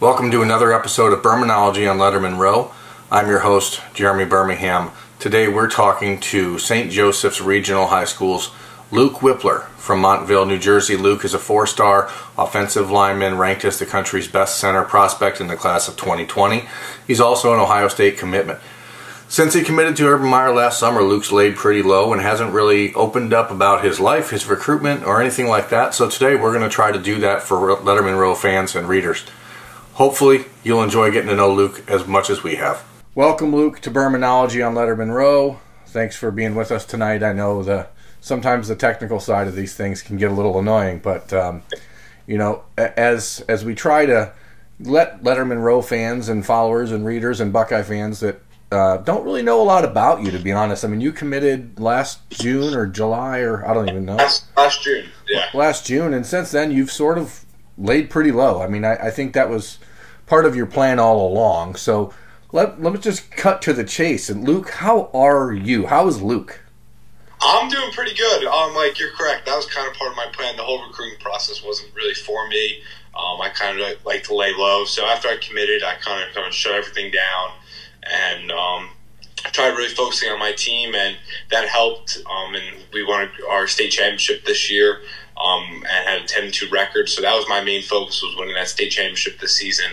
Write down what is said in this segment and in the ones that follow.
Welcome to another episode of Birminology on Lettermen Row. I'm your host, Jeremy Birmingham. Today we're talking to St. Joseph's Regional High School's Luke Wypler from Montville, New Jersey. Luke is a four star offensive lineman ranked as the country's best center prospect in the class of 2020. He's also an Ohio State commitment. Since he committed to Urban Meyer last summer, Luke's laid pretty low and hasn't really opened up about his life, his recruitment, or anything like that. So today we're going to try to do that for Lettermen Row fans and readers. Hopefully, you'll enjoy getting to know Luke as much as we have. Welcome, Luke, to Birminology on Lettermen Row. Thanks for being with us tonight. I know the sometimes the technical side of these things can get a little annoying, but um, you know, as as we try to let Lettermen Row fans and followers and readers and Buckeye fans that uh, don't really know a lot about you, to be honest. I mean, you committed last June or July, or I don't even know. Last, last June, yeah. Last June, and since then, you've sort of laid pretty low. I mean, I, I think that was part of your plan all along. So let let me just cut to the chase. And Luke, how are you? How is Luke? I'm doing pretty good. Um, like you're correct. That was kind of part of my plan. The whole recruiting process wasn't really for me. Um, I kind of like to lay low. So after I committed, I kind of kind of shut everything down, and um, I tried really focusing on my team, and that helped. Um, and we won our state championship this year um, and had a 10-2 record. So that was my main focus was winning that state championship this season,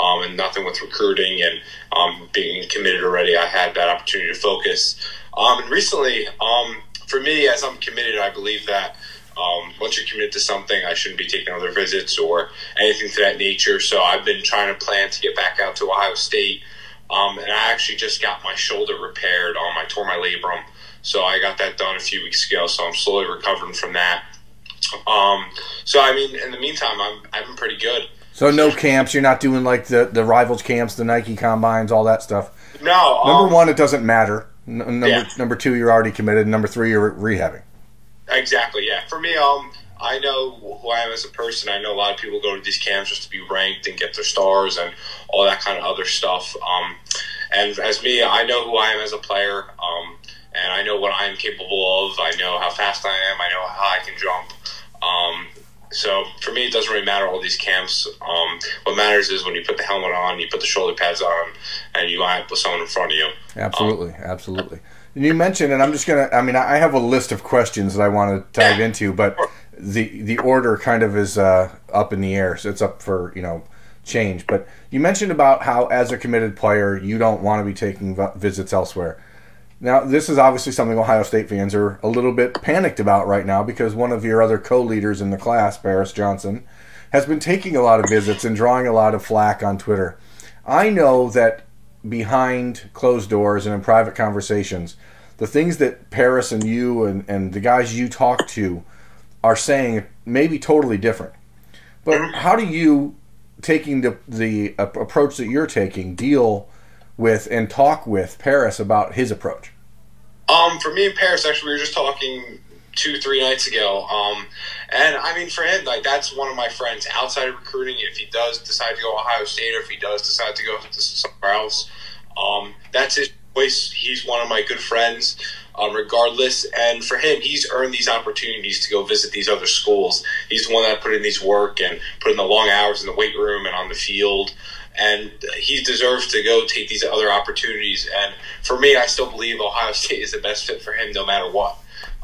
um, and nothing with recruiting and um, being committed already. I had that opportunity to focus. Um, and recently, um, for me, as I'm committed, I believe that um, once you're committed to something, I shouldn't be taking other visits or anything to that nature. So I've been trying to plan to get back out to Ohio State. Um, and I actually just got my shoulder repaired. Um, I tore my labrum, so I got that done a few weeks ago. So I'm slowly recovering from that. Um, so I mean, in the meantime, I'm I've been pretty good. So no camps. You're not doing like the the rivals camps, the Nike combines, all that stuff. No. Number um, one, it doesn't matter. N- number yeah. number two, you're already committed. Number three, you're rehabbing. Exactly. Yeah. For me, um, I know who I am as a person. I know a lot of people go to these camps just to be ranked and get their stars and all that kind of other stuff. Um, and as me, I know who I am as a player. Um, and I know what I am capable of. I know how fast I am. I know how I can jump. Um, so for me, it doesn't really matter all these camps. Um, what matters is when you put the helmet on, you put the shoulder pads on, and you line up with someone in front of you. Absolutely, um, absolutely. And you mentioned, and I'm just gonna. I mean, I have a list of questions that I want to dive yeah. into, but the the order kind of is uh, up in the air. So it's up for you know change. But you mentioned about how, as a committed player, you don't want to be taking visits elsewhere. Now, this is obviously something Ohio State fans are a little bit panicked about right now because one of your other co leaders in the class, Paris Johnson, has been taking a lot of visits and drawing a lot of flack on Twitter. I know that behind closed doors and in private conversations, the things that Paris and you and, and the guys you talk to are saying may be totally different. But how do you, taking the, the approach that you're taking, deal with and talk with Paris about his approach? Um, for me and Paris, actually, we were just talking two, three nights ago. Um, and I mean, for him, like that's one of my friends outside of recruiting. If he does decide to go Ohio State, or if he does decide to go somewhere else, um, that's his choice. He's one of my good friends, um, regardless. And for him, he's earned these opportunities to go visit these other schools. He's the one that put in these work and put in the long hours in the weight room and on the field and he deserves to go take these other opportunities. And for me, I still believe Ohio State is the best fit for him, no matter what.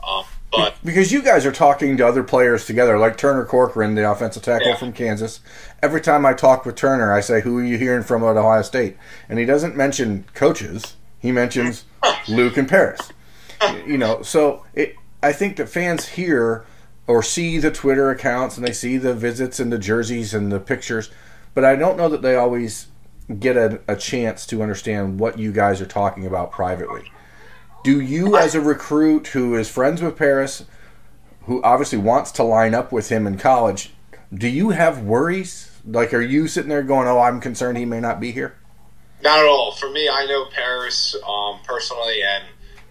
Um, but because you guys are talking to other players together, like Turner Corcoran, the offensive tackle yeah. from Kansas. Every time I talk with Turner, I say, "Who are you hearing from at Ohio State?" And he doesn't mention coaches; he mentions Luke and Paris. you know, so it, I think that fans hear or see the Twitter accounts and they see the visits and the jerseys and the pictures but I don't know that they always get a, a chance to understand what you guys are talking about privately. Do you, as a recruit who is friends with Paris, who obviously wants to line up with him in college, do you have worries? Like, are you sitting there going, "Oh, I'm concerned he may not be here"? Not at all. For me, I know Paris um, personally, and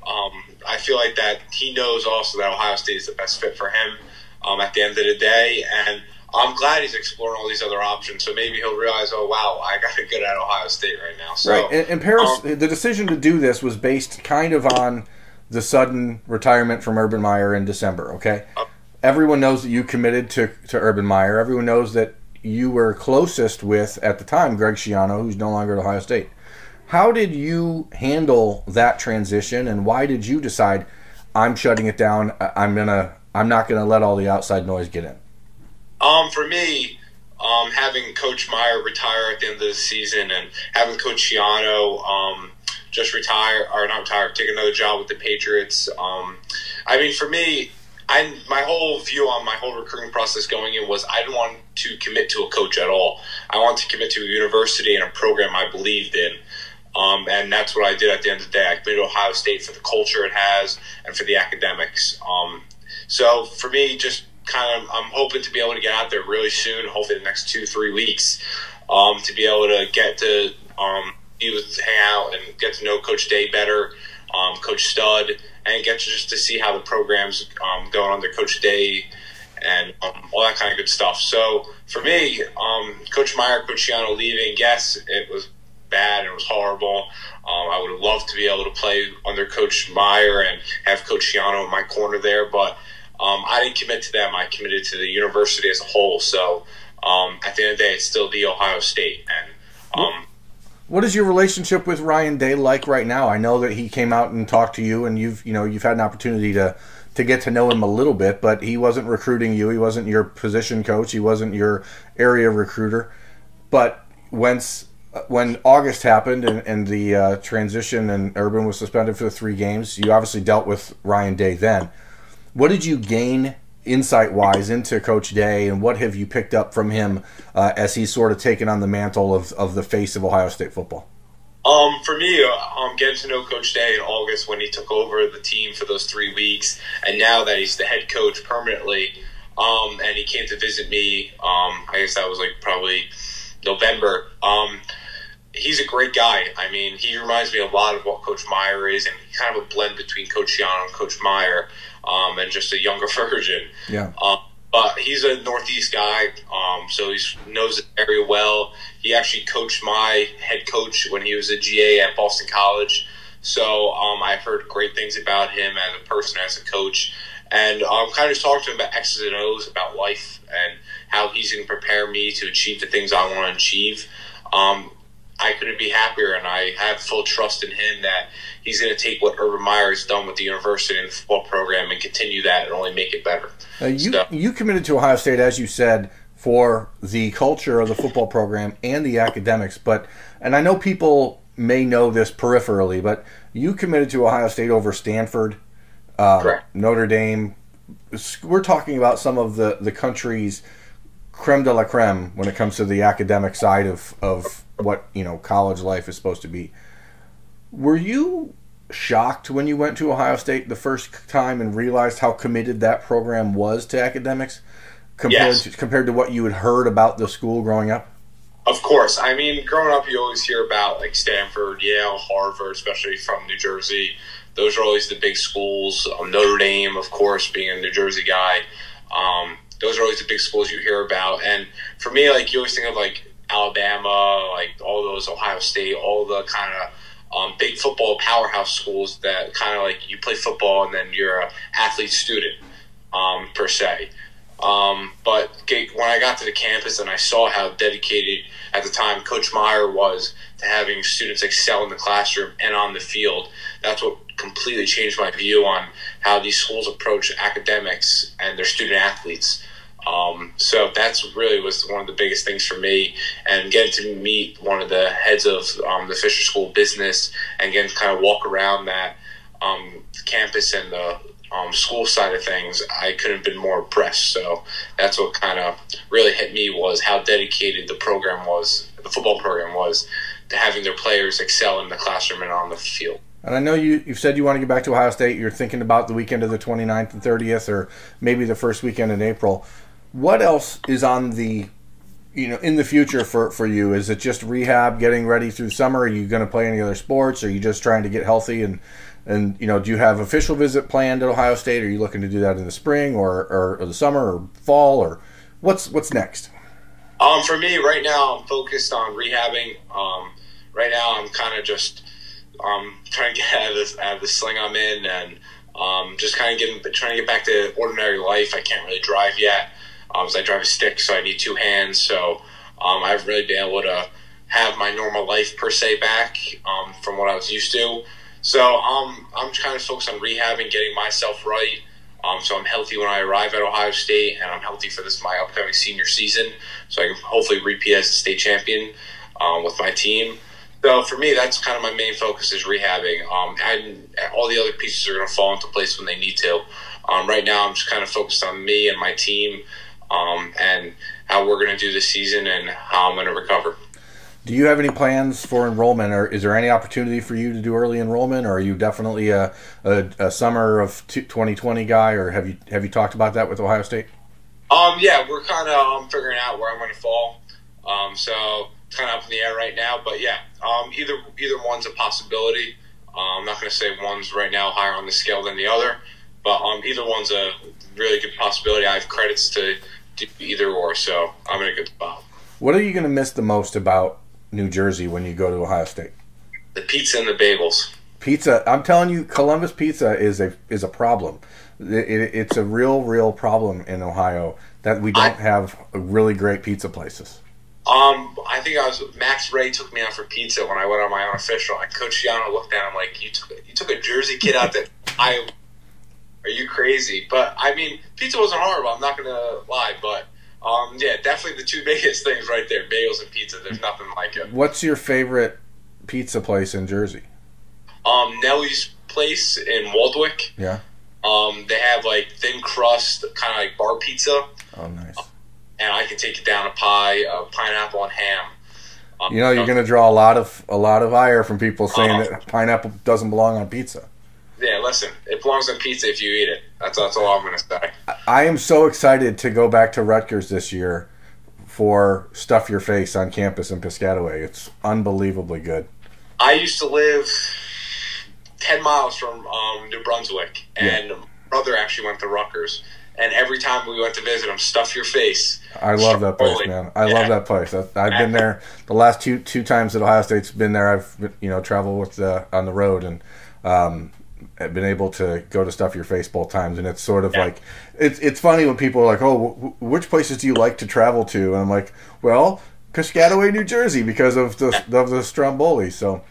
um, I feel like that he knows also that Ohio State is the best fit for him um, at the end of the day, and I'm glad he's exploring all these other options. So maybe he'll realize, oh wow, I got a good at Ohio State right now. So, right, and, and Paris, um, the decision to do this was based kind of on the sudden retirement from Urban Meyer in December. Okay, uh, everyone knows that you committed to to Urban Meyer. Everyone knows that you were closest with at the time, Greg Schiano, who's no longer at Ohio State. How did you handle that transition, and why did you decide I'm shutting it down? I'm gonna I'm not gonna let all the outside noise get in. Um, for me, um, having Coach Meyer retire at the end of the season and having Coach Schiano um, just retire or not retire, take another job with the Patriots. Um, I mean, for me, I my whole view on my whole recruiting process going in was I didn't want to commit to a coach at all. I wanted to commit to a university and a program I believed in. Um, and that's what I did at the end of the day. I committed to Ohio State for the culture it has and for the academics. Um, so for me, just kind of, I'm hoping to be able to get out there really soon, hopefully the next two, three weeks, um, to be able to get to um, be with, hang out and get to know Coach Day better, um, Coach Stud, and get to just to see how the program's um, going under Coach Day and um, all that kind of good stuff. So for me, um, Coach Meyer, Coach Schiano leaving, yes, it was bad and it was horrible. Um, I would have loved to be able to play under Coach Meyer and have Coach Schiano in my corner there, but um, I didn't commit to them. I committed to the university as a whole. So um, at the end of the day, it's still the Ohio State. And um, what is your relationship with Ryan Day like right now? I know that he came out and talked to you, and you've you know you've had an opportunity to to get to know him a little bit, but he wasn't recruiting you. He wasn't your position coach. He wasn't your area recruiter. But once when August happened and, and the uh, transition and Urban was suspended for the three games, you obviously dealt with Ryan Day then. What did you gain insight wise into Coach Day, and what have you picked up from him uh, as he's sort of taken on the mantle of, of the face of Ohio State football? Um, for me, uh, um, getting to know Coach Day in August when he took over the team for those three weeks, and now that he's the head coach permanently, um, and he came to visit me, um, I guess that was like probably November. Um, he's a great guy. I mean, he reminds me a lot of what Coach Meyer is, and kind of a blend between Coach Schiano and Coach Meyer, um, and just a younger version. Yeah. Um, but he's a Northeast guy, um, so he knows the area well. He actually coached my head coach when he was a GA at Boston College. So um, I've heard great things about him as a person, as a coach. And I'm um, kind of just talking to him about X's and O's, about life, and how he's going to prepare me to achieve the things I want to achieve. Um, I couldn't be happier, and I have full trust in him that he's going to take what Urban Meyer has done with the university and the football program and continue that and only make it better. Uh, you so, you committed to Ohio State, as you said, for the culture of the football program and the academics, but and I know people may know this peripherally, but you committed to Ohio State over Stanford, uh, Notre Dame. We're talking about some of the the country's creme de la creme when it comes to the academic side of, of what you know college life is supposed to be. Were you shocked when you went to Ohio State the first time and realized how committed that program was to academics compared yes. to, compared to what you had heard about the school growing up? Of course. I mean, growing up, you always hear about like Stanford, Yale, Harvard, especially from New Jersey. Those are always the big schools. Um, Notre Dame, of course, being a New Jersey guy. Um, those are always the big schools you hear about. And for me, like you always think of like Alabama, like all those Ohio State, all the kind of um, big football powerhouse schools that kind of like you play football and then you're a athlete student um, per se. Um, but when I got to the campus and I saw how dedicated at the time Coach Meyer was to having students excel in the classroom and on the field, that's what completely changed my view on how these schools approach academics and their student athletes. Um, so that's really was one of the biggest things for me, and getting to meet one of the heads of um, the Fisher School business and getting to kind of walk around that um, campus and the um, school side of things, I couldn't have been more impressed. So that's what kind of really hit me was how dedicated the program was, the football program was, to having their players excel in the classroom and on the field. And I know you, you've said you want to get back to Ohio State. You're thinking about the weekend of the 29th and 30th, or maybe the first weekend in April. What else is on the, you know, in the future for, for you? Is it just rehab, getting ready through summer? Are you going to play any other sports? Are you just trying to get healthy? And, and you know, do you have official visit planned at Ohio State? Are you looking to do that in the spring or, or, or the summer or fall? Or what's what's next? Um, for me, right now, I'm focused on rehabbing. Um, right now, I'm kind of just um, trying to get out of this out of the sling I'm in, and um, just kind of getting trying to get back to ordinary life. I can't really drive yet. Um, I drive a stick, so I need two hands. So um, I've really been able to have my normal life per se back um, from what I was used to. So um, I'm kind of focused on rehabbing, getting myself right. Um, so I'm healthy when I arrive at Ohio State, and I'm healthy for this my upcoming senior season. So I can hopefully repeat as the state champion um, with my team. So for me, that's kind of my main focus is rehabbing. Um, and all the other pieces are going to fall into place when they need to. Um, right now, I'm just kind of focused on me and my team, um, and how we're going to do this season and how I'm going to recover. Do you have any plans for enrollment, or is there any opportunity for you to do early enrollment, or are you definitely a, a, a summer of 2020 guy, or have you have you talked about that with Ohio State? Um, yeah, we're kind of um, figuring out where I'm going to fall. Um, so it's kind of up in the air right now, but yeah, um, either either one's a possibility. Um, I'm not going to say one's right now higher on the scale than the other, but um, either one's a really good possibility. I have credits to either or, so I'm in a good spot. What are you going to miss the most about New Jersey when you go to Ohio State? The pizza and the bagels. Pizza. I'm telling you, Columbus pizza is a is a problem. It, it, it's a real, real problem in Ohio that we don't I, have really great pizza places. Um, I think I was Max Ray took me out for pizza when I went on my unofficial. And Coach Schiano looked at him like, "You took you took a Jersey kid out that I are you crazy?" But I mean, pizza wasn't horrible. I'm not gonna lie, but um, yeah, definitely the two biggest things right there: bagels and pizza. There's nothing like it. What's your favorite pizza place in Jersey? Um, Nellie's place in Waldwick. Yeah. Um, they have like thin crust, kind of like bar pizza. Oh, nice. And I can take it down a pie, a pineapple and ham. Um, you know, you're going to draw a lot of a lot of ire from people saying uh, that pineapple doesn't belong on pizza. Yeah, listen, it belongs on pizza if you eat it. That's that's all I'm going to say. I am so excited to go back to Rutgers this year for Stuff Your Face on campus in Piscataway. It's unbelievably good. I used to live ten miles from um, New Brunswick, and yeah. brother actually went to Rutgers. And every time we went to visit him, stuff your face. I love that place, man. I yeah. love that place. I've been there the last two two times that Ohio State's been there. I've you know traveled with the, on the road and um, been able to go to stuff your face both times. And it's sort of yeah. like it's it's funny when people are like, "Oh, w- which places do you like to travel to?" And I'm like, "Well, Piscataway, New Jersey, because of the of the Stromboli." So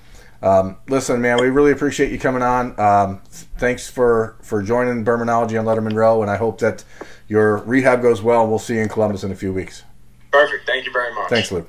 um, listen, man, we really appreciate you coming on. Um, thanks for for joining Birminology on Lettermen Row, and I hope that your rehab goes well. We'll see you in Columbus in a few weeks. Perfect. Thank you very much. Thanks, Luke.